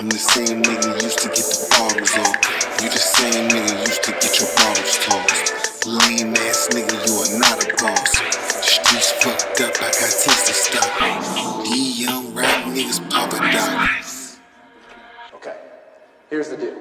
I'm the same nigga used to get the bottles on. You the same nigga used to get your bottles tossed. Lame ass nigga, you are not a boss. Streets fucked up, I got things to stop. These young rap niggas pop a. Okay, here's the deal.